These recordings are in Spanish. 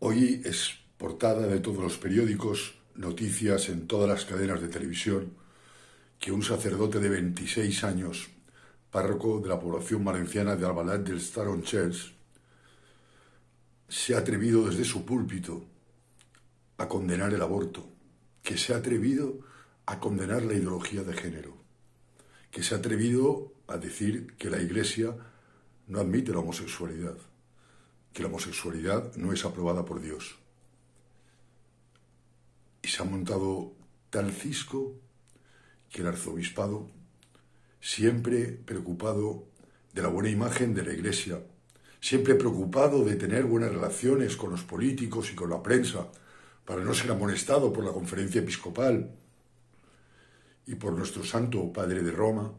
Hoy es portada de todos los periódicos, noticias en todas las cadenas de televisión, que un sacerdote de 26 años, párroco de la población valenciana de Albalat del Staron Church, se ha atrevido desde su púlpito a condenar el aborto, que se ha atrevido a condenar la ideología de género, que se ha atrevido a decir que la Iglesia no admite la homosexualidad que la homosexualidad no es aprobada por Dios. Y se ha montado tal cisco que el arzobispado, siempre preocupado de la buena imagen de la Iglesia, siempre preocupado de tener buenas relaciones con los políticos y con la prensa, para no ser amonestado por la conferencia episcopal y por nuestro Santo Padre de Roma,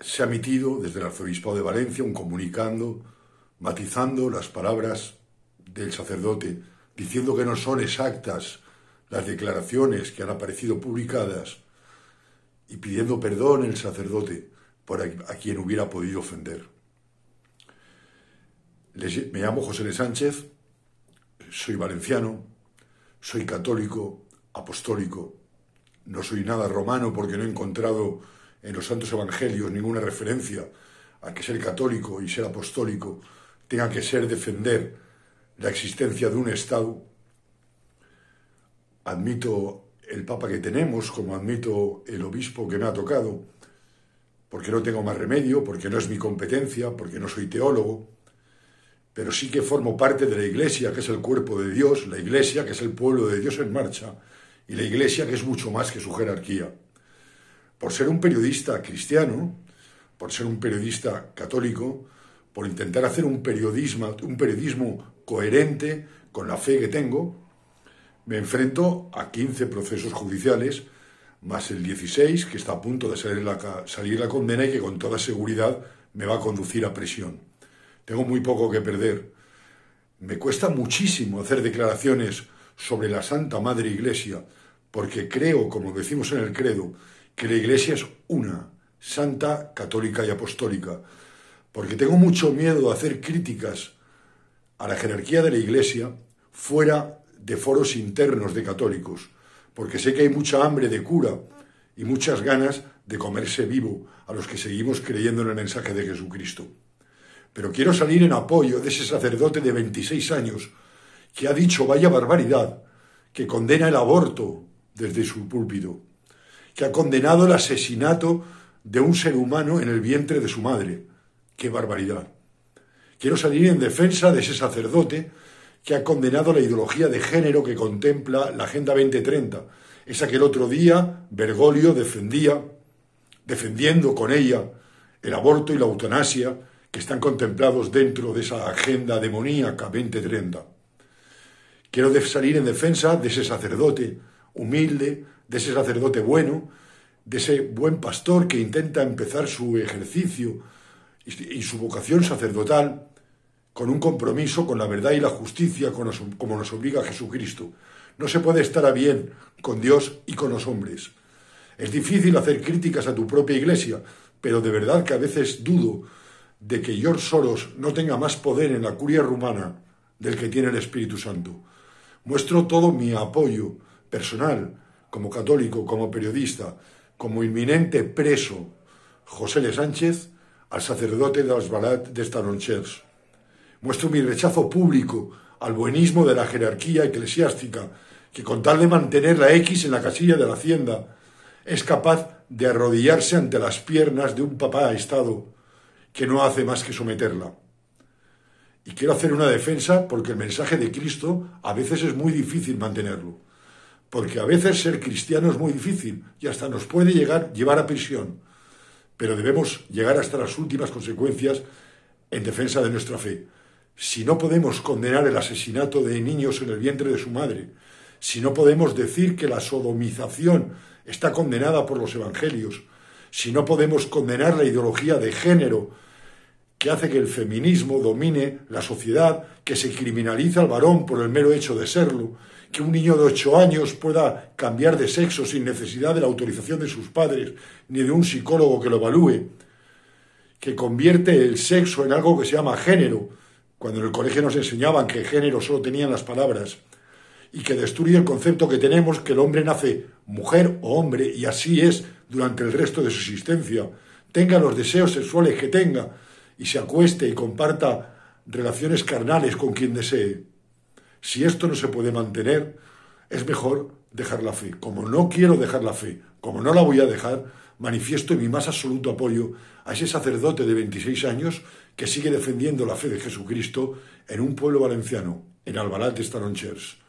se ha emitido desde el Arzobispado de Valencia un comunicando matizando las palabras del sacerdote, diciendo que no son exactas las declaraciones que han aparecido publicadas y pidiendo perdón el sacerdote por a, quien hubiera podido ofender. me llamo José de Sánchez, soy valenciano, soy católico, apostólico, no soy nada romano porque no he encontrado en los santos evangelios ninguna referencia a que ser católico y ser apostólico tenga que ser defender la existencia de un Estado. Admito el Papa que tenemos, como admito el obispo que me ha tocado, porque no tengo más remedio, porque no es mi competencia, porque no soy teólogo, pero sí que formo parte de la Iglesia, que es el cuerpo de Dios, la Iglesia, que es el pueblo de Dios en marcha, y la Iglesia, que es mucho más que su jerarquía. Por ser un periodista cristiano, por ser un periodista católico, por intentar hacer un periodismo, un periodismo coherente con la fe que tengo, me enfrento a 15 procesos judiciales, más el 16, que está a punto de salir la, salir la condena y que con toda seguridad me va a conducir a prisión. Tengo muy poco que perder. Me cuesta muchísimo hacer declaraciones sobre la Santa Madre Iglesia, porque creo, como decimos en el credo, que la Iglesia es una, santa, católica y apostólica porque tengo mucho miedo de hacer críticas a la jerarquía de la Iglesia fuera de foros internos de católicos, porque sé que hay mucha hambre de cura y muchas ganas de comerse vivo a los que seguimos creyendo en el mensaje de Jesucristo. Pero quiero salir en apoyo de ese sacerdote de 26 años que ha dicho vaya barbaridad, que condena el aborto desde su púlpito, que ha condenado el asesinato de un ser humano en el vientre de su madre, ¡Qué barbaridad! Quiero salir en defensa de ese sacerdote que ha condenado la ideología de género que contempla la Agenda 2030, esa que el otro día Bergoglio defendía, defendiendo con ella el aborto y la eutanasia que están contemplados dentro de esa agenda demoníaca 2030. Quiero salir en defensa de ese sacerdote humilde, de ese sacerdote bueno, de ese buen pastor que intenta empezar su ejercicio y su vocación sacerdotal con un compromiso con la verdad y la justicia como nos obliga Jesucristo. No se puede estar a bien con Dios y con los hombres. Es difícil hacer críticas a tu propia iglesia, pero de verdad que a veces dudo de que George Soros no tenga más poder en la curia rumana del que tiene el Espíritu Santo. Muestro todo mi apoyo personal, como católico, como periodista, como inminente preso José Le Sánchez, al sacerdote de Asbalat de Staronchers. Muestro mi rechazo público al buenismo de la jerarquía eclesiástica, que con tal de mantener la X en la casilla de la hacienda, es capaz de arrodillarse ante las piernas de un papá Estado que no hace más que someterla. Y quiero hacer una defensa porque el mensaje de Cristo a veces es muy difícil mantenerlo. Porque a veces ser cristiano es muy difícil y hasta nos puede llegar llevar a prisión pero debemos llegar hasta las últimas consecuencias en defensa de nuestra fe. Si no podemos condenar el asesinato de niños en el vientre de su madre, si no podemos decir que la sodomización está condenada por los evangelios, si no podemos condenar la ideología de género que hace que el feminismo domine la sociedad, que se criminaliza al varón por el mero hecho de serlo, que un niño de ocho años pueda cambiar de sexo sin necesidad de la autorización de sus padres ni de un psicólogo que lo evalúe, que convierte el sexo en algo que se llama género, cuando en el colegio nos enseñaban que género solo tenían las palabras y que destruye el concepto que tenemos que el hombre nace mujer o hombre y así es durante el resto de su existencia, tenga los deseos sexuales que tenga y se acueste y comparta relaciones carnales con quien desee. Si esto no se puede mantener, es mejor dejar la fe. Como no quiero dejar la fe, como no la voy a dejar, manifiesto mi más absoluto apoyo a ese sacerdote de 26 años que sigue defendiendo la fe de Jesucristo en un pueblo valenciano, en Albalat de Staronchers.